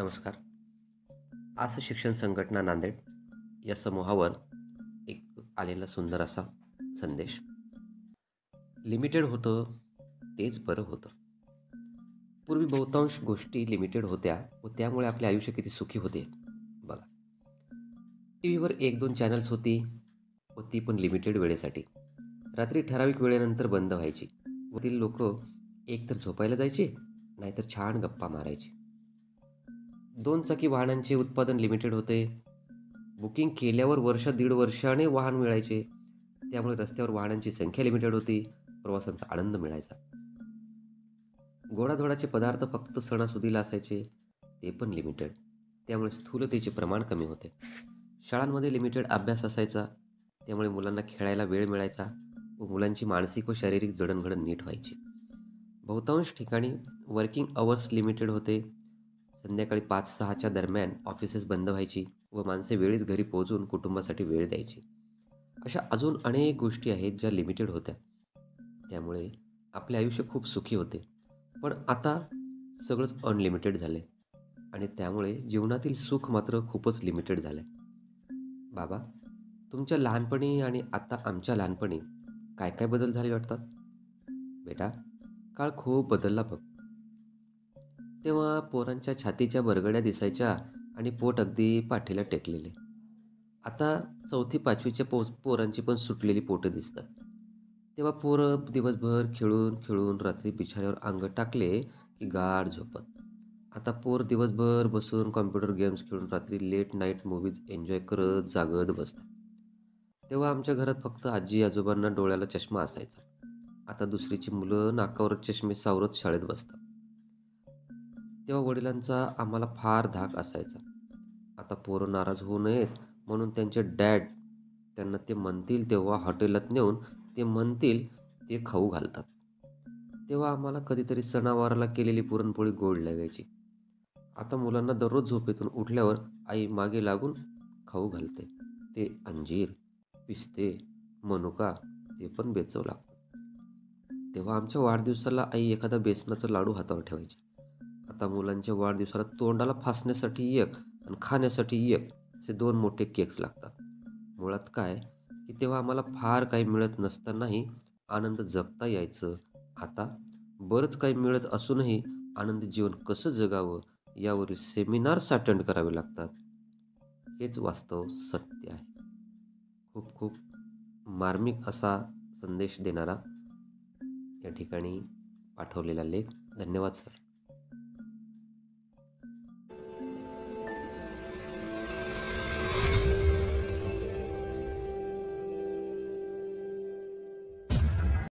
नमस्कार. आज शिक्षण संघटना नांदेड या समूहावर एक आलेला सुंदर असा संदेश. लिमिटेड होतं तेच बरं होतं. पूर्वी बहुतांश गोष्टी लिमिटेड होत्या व त्यामुळे आपले आयुष्य किती सुखी होते बघा. टी व्हीवर एक दोन चॅनल्स होती व ती पण लिमिटेड वेळेसाठी. रात्री ठराविक वेळेनंतर बंद व्हायची. व ती लोक एकतर झोपायला जायचे नाहीतर छान गप्पा मारायची. दोन चाकी वाहनांचे उत्पादन लिमिटेड होते. बुकिंग केल्यावर वर्ष दीड वर्षाने वाहन मिळायचे. त्यामुळे रस्त्यावर वाहनांची संख्या लिमिटेड होती. प्रवासांचा आनंद मिळायचा. गोडाधोडाचे पदार्थ फक्त सणासुदीला असायचे. ते पण लिमिटेड त्यामुळे स्थूलतेचे प्रमाण कमी होते. शाळांमध्ये लिमिटेड अभ्यास असायचा. त्यामुळे मुलांना खेळायला वेळ मिळायचा व मुलांची मानसिक व शारीरिक जडणघडण नीट व्हायची. बहुतांश ठिकाणी वर्किंग अवर्स लिमिटेड होते. संध्याकाळी पाच सहाच्या दरम्यान ऑफिसेस बंद व्हायची व माणसे वेळीच घरी पोहोचून कुटुंबासाठी वेळ द्यायची. अशा अजून अनेक गोष्टी आहेत ज्या लिमिटेड होत्या. त्यामुळे आपले आयुष्य खूप सुखी होते. पण आता सगळंच अनलिमिटेड झाले आणि त्यामुळे जीवनातील सुख मात्र खूपच लिमिटेड झालं आहे बाबा तुमच्या लहानपणी आणि आता आमच्या लहानपणी काय काय बदल झाले वाटतात? बेटा काळ खूप बदलला बघ. तेव्हा पोरांच्या छातीच्या बरगड्या दिसायच्या आणि पोट अगदी पाठीला टेकलेले. आता चौथी पाचवीच्या पो पोरांची पण सुटलेली पोटं दिसतात. तेव्हा पोरं दिवसभर खेळून खेळून रात्री बिछाऱ्यावर अंग टाकले की गाढ झोपत. आता पोर दिवसभर बसून कॉम्प्युटर गेम्स खेळून रात्री लेट नाईट मूवीज एन्जॉय करत जागत बसतात. तेव्हा आमच्या घरात फक्त आजी आजोबांना डोळ्याला चष्मा असायचा. आता दुसरीची मुलं नाकावर चष्मे सावरत शाळेत बसतात. तेव्हा वडिलांचा आम्हाला फार धाक असायचा. आता पोरं नाराज होऊ नयेत म्हणून त्यांचे डॅड त्यांना ते म्हणतील तेव्हा हॉटेलात नेऊन ते म्हणतील ते खाऊ घालतात. तेव्हा आम्हाला कधीतरी सणावाराला केलेली पुरणपोळी गोड लागायची. आता मुलांना दररोज झोपेतून उठल्यावर आई मागे लागून खाऊ घालते. ते अंजीर पिस्ते मनुका ते पण बेचव लागतं. तेव्हा आमच्या वाढदिवसाला आई एखादा बेसनाचा लाडू हातावर ठेवायची. आता मुलांच्या वाढदिवसाला तोंडाला फासण्यासाठी एक आणि खाण्यासाठी एक असे दोन मोठे केक्स लागतात. मुळात काय? की तेव्हा आम्हाला फार काही मिळत नसतानाही आनंद जगता यायचं. आता बरंच काही मिळत असूनही आनंद जीवन कसं जगावं यावरील सेमिनार्स अटेंड करावे लागतात. हेच वास्तव सत्य आहे. खूप खूप मार्मिक असा संदेश देणारा या ठिकाणी पाठवलेला लेख. धन्यवाद सर.